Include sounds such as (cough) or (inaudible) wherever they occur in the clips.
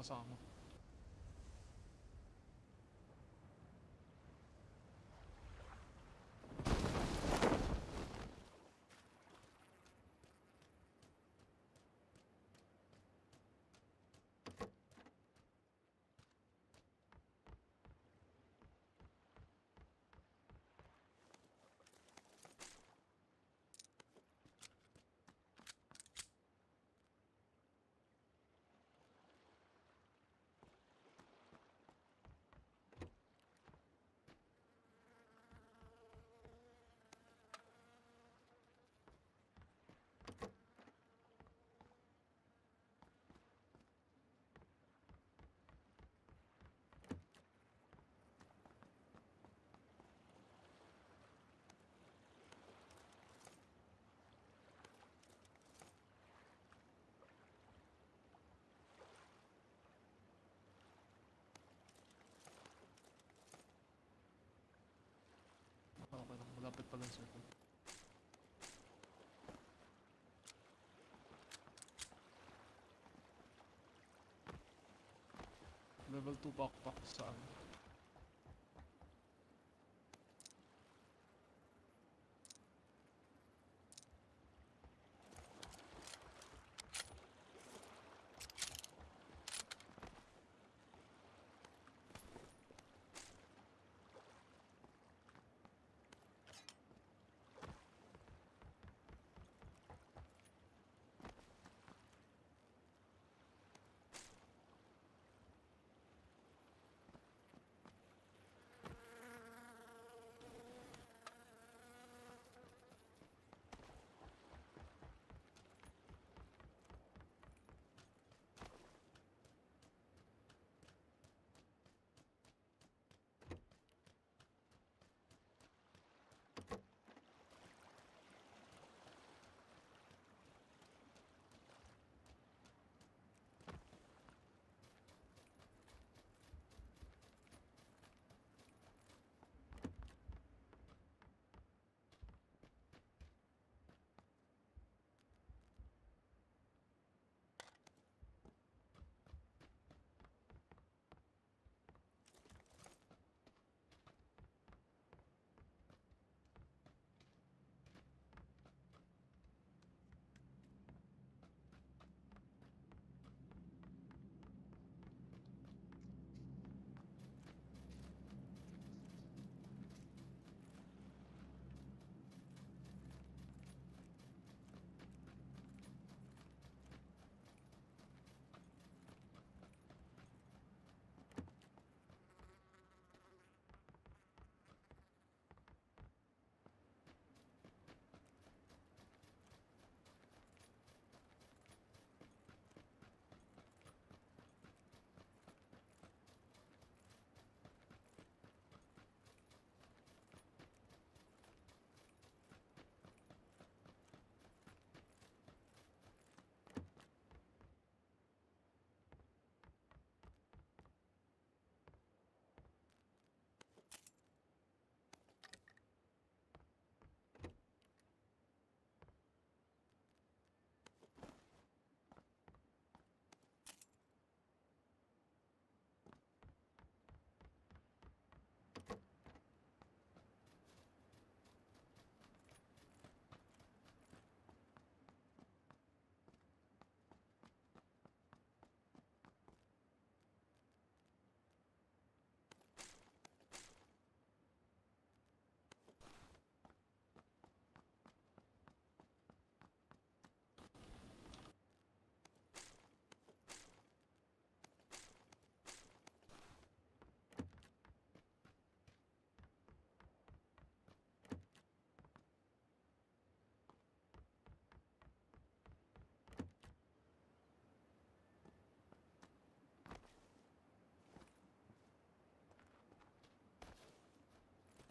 我上了。Malapit pa lang circle. Level 2 backpack saan?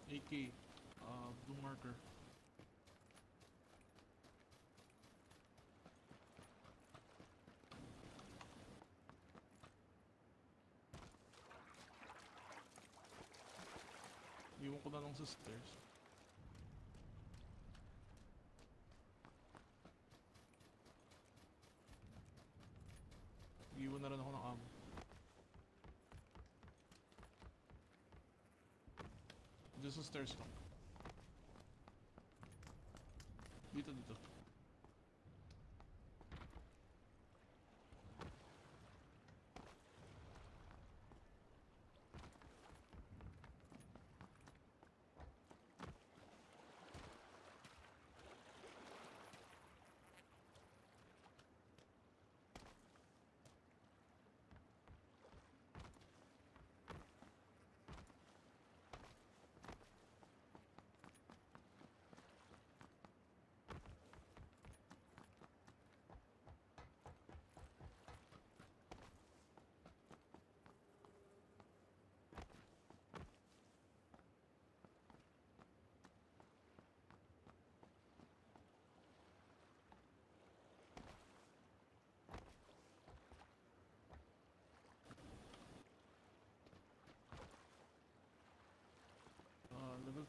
AK, uh, blue marker. Iwan ko na lang sa stairs. Nasa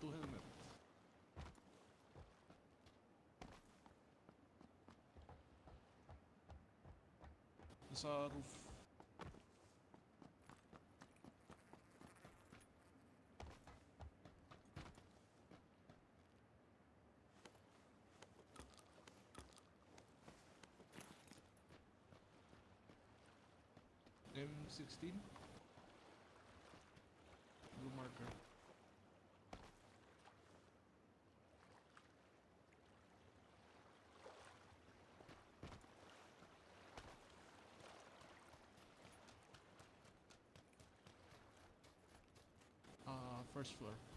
Level 2 helmet. Nasa roof. M16 first floor.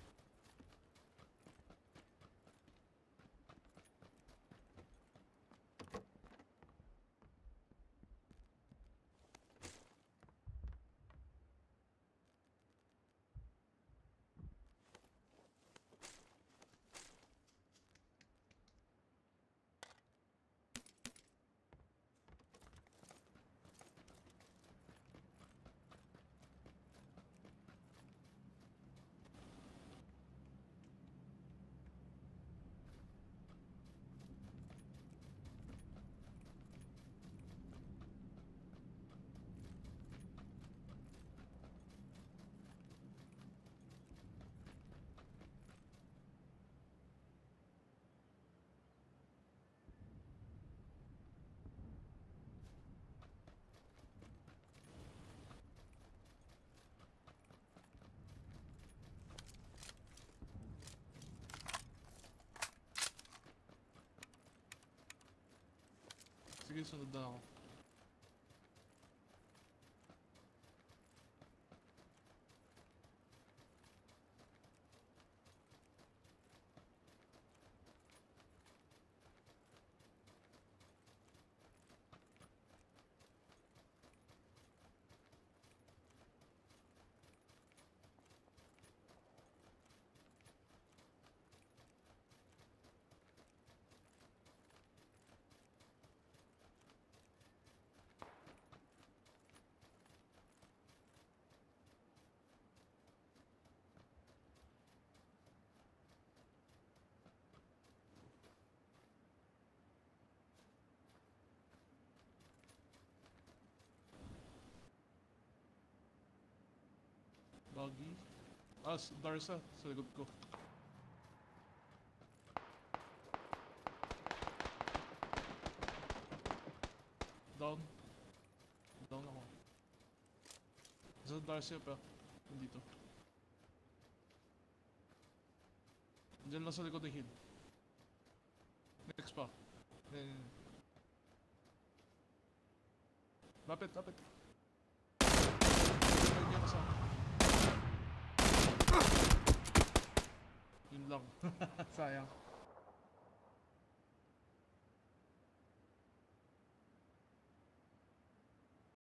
Sige, sunod na ako. Buggy. Ah, Darsa, sa likod ko. Down. Down ako. Sa Darsa pa. Nandito. Diyan lang sa likod ng hill. Next pa. Then... Lapit, lapit. Ay, niya kasama. Yun lang. (laughs) Sayang.